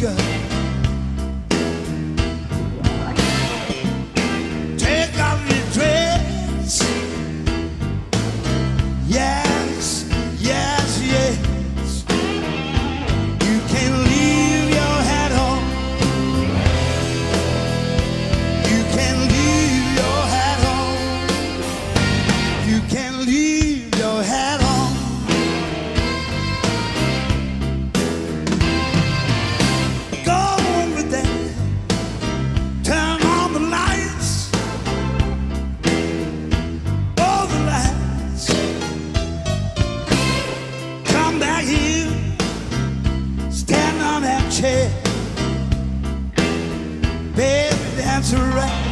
good. on that hill, stand on that chair, baby, that's right.